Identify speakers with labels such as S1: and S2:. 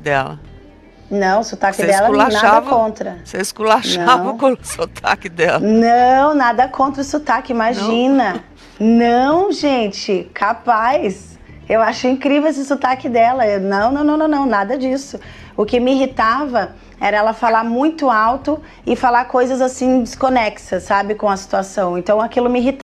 S1: dela.
S2: Não, o sotaque
S1: Você
S2: dela nada contra.
S1: Você esculachava
S2: Não.
S1: com o sotaque dela.
S2: Não, nada contra o sotaque, imagina. Não, gente, capaz. Eu acho incrível esse sotaque dela. Eu- Não, não, não, não, não, nada disso. O que me irritava era ela falar muito alto e falar coisas assim desconexas, sabe, com a situação. Então aquilo me irritava.